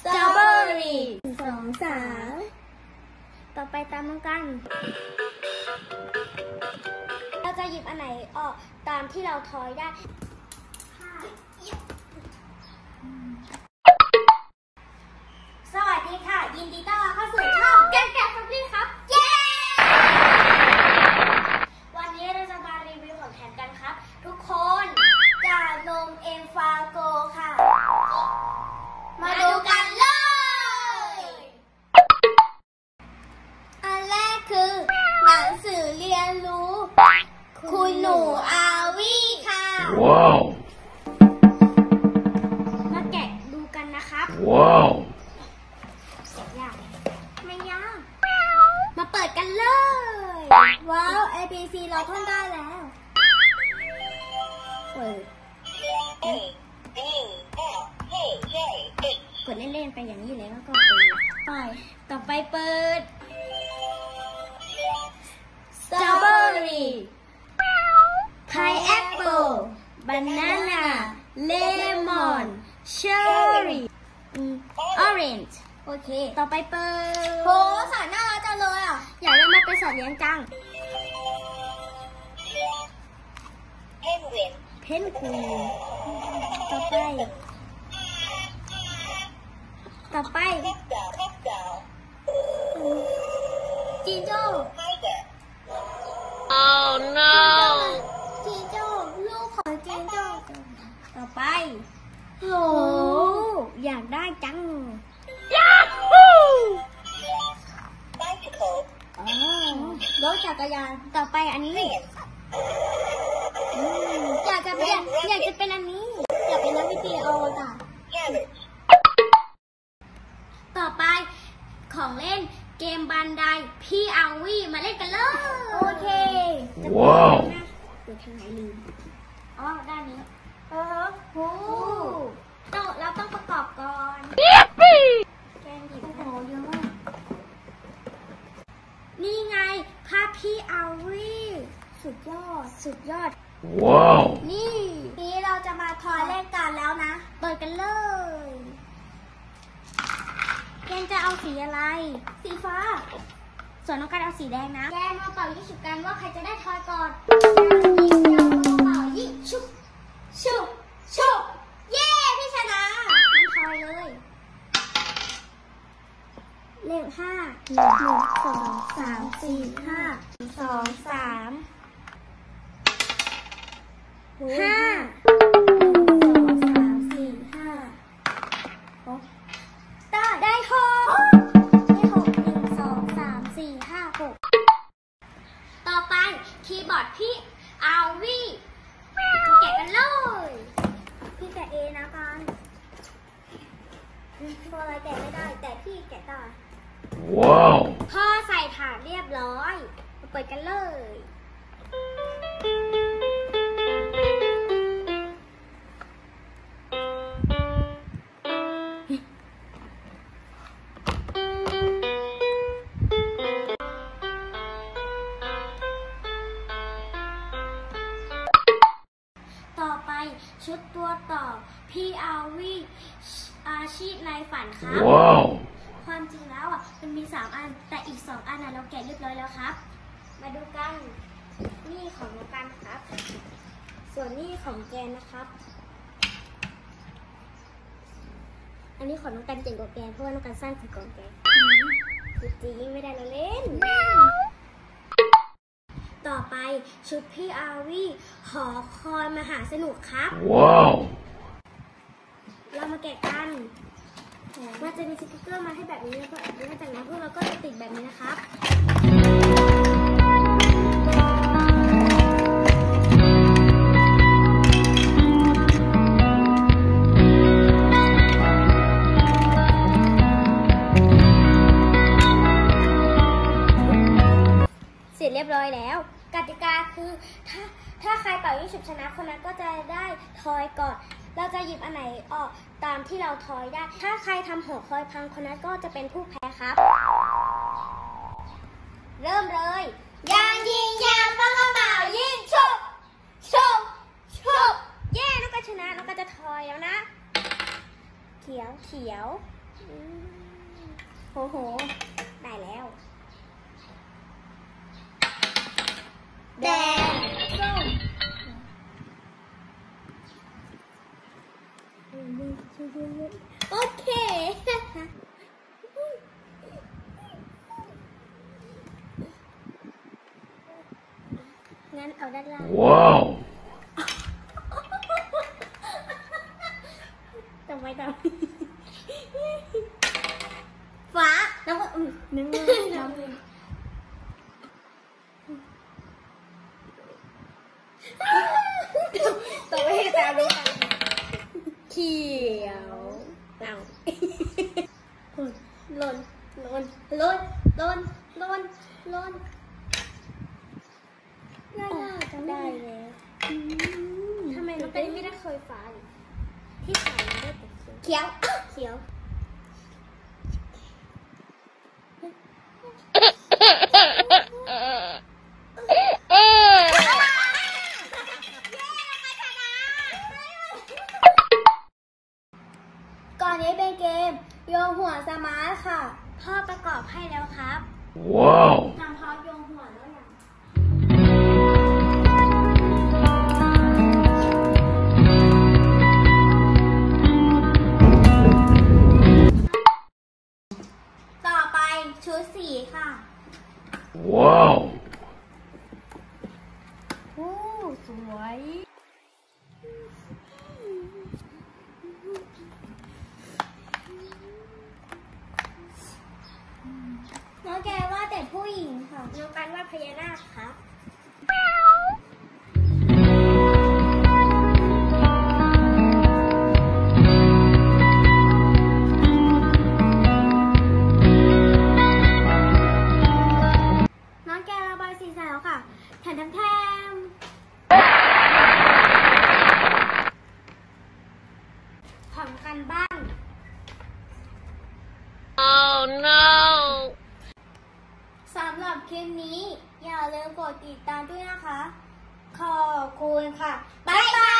สตรอเบอรี่สองสามต่อไปตามน้องกัน เราจะหยิบอันไหนออกตามที่เราทอยได้สวัสดีค่ะ ยินดีต้อนรับเข้าสู่ ค่ะ Wow! มาแกะดูกันนะครับ Wow! ยากไม่ยาก มาเปิดกันเลย ว้าว A B C เราท่องได้แล้วเปิดกดเล่นๆไปอย่างนี้เลยแล้วก็เปิดไปต่อไปเปิด strawberry banana lemon cherry อืม orange โอเค ต่อไปเปิดโหสารน่ารักจังเลยอะ อยากได้มาเป็นสัตว์เลี้ยงจัง Penguin. เพนกวินต่อไป ต่อไป Crocodile. Crocodile. จีโจ้ Tiger. Oh จีโจ้ลูกของจีโจ้ต่อไป โห อยากได้จัง Bicycle. อ๋อรถจักรยานต่อไปอันนี้ Fence. อืมอยากจะเป็นอยากจะเป็นอันนี้ อยากเป็นนักวิทยาอวกาศ Carrot. ต่อไปของเล่นเกมบันไดพี่อาวีมาเล่นกันเลยโอเคจะเปิดว้าวนะเปิดทางไหนลืมอ๋อด้านนี้เออโหต้องเราต้องประกอบก่อนแกนหยิบโอ้โหเยอะมากนี่ไงภาพพี่อาวีสุดยอด สุดยอด Wow! นี่นี้เราจะมาทอยเล่นกันแล้วนะ เปิดกันเลยแกนจะเอาสีอะไร สีฟ้า ส่วนน้องกันเอาสีแดงนะ แกนมาเป่ายิงฉุบกันว่าใครจะได้ทอยก่อนยิงยาวมาเป่ายิงชุบ ชุบชุบเย้พี่ชนะงั้นทอยเลยเลขห้าหนึ่งสองสามสี่ห้าสองสามห้า ตัวอะไรแกะไม่ได้ แต่พี่แกะได้ Wow! พ่อใส่ถาดเรียบร้อยมาเปิดกันเลย ต่อไปชุดตัวต่อพี่อาวี อาชีพในฝันครับ Wow! ความจริงแล้วอะมันมีสามอัน แต่อีกสองอันน่ะเราแกะเรียบร้อยแล้วครับ มาดูกันนี่ของน้องกันครับ ส่วนนี่ของแกนนะครับ อันนี้ของน้องกันเจ๋งกว่าแกนเพราะว่าน้องกันสั้นกว่าแกนคือจริงไม่ได้เราเล่น ต่อไปชุดพี่อาวีหอคอยมหาสนุกครับ Wow! เรามาแกะกัน มันจะมี สติกเกอร์มาให้แบบนี้แล้วก็หลังจากนั้นพวกเราก็จะติดแบบนี้นะครับเสร็จเรียบร้อยแล้ว กติกาคือถ้าถ้าใครเป่ายิงฉุบชนะคนนั้นก็จะได้ทอยก่อน เราจะหยิบอันไหนออกตามที่เราทอยได้ ถ้าใครทำหัวคอยพังคนนั้นก็จะเป็นผู้แพ้ครับ เริ่มเลยยางยิงยางปังกระเป๋ายิงฉุบฉุบฉุบเย้น้องก็ชนะน้องก็จะทอยแล้วนะ เขียวเขียวอืมโหโหได้แล้วแดงส้มโอเค งั้นเอาด้านล่าง Wow. ทำไมทำฟ้าน้ำอืมน้ำเงินน้ำเงินต่อไปตามด้วยกันเขียวเอาหล่นหล่นหล่นหล่นหล่นหล่น ได้ได้แล้วทำไมมันเป็นไม่ได้เคยฟ้าเลยที่ขายมันได้แต่เขียว เขียว ก่อนนี้เป็นเกม โยงหัวสมาร์ทค่ะ พ่อประกอบให้แล้วครับ Wow. ทำ ชุดสีค่ะ Wow. โอ้สวย น้องแกว่าแต่ผู้หญิงค่ะ น้องกันว่าพญานาคครับ no. สำหรับคลิปนี้ อย่าลืมกดติดตามด้วยนะคะ ขอบคุณค่ะ บ๊ายบาย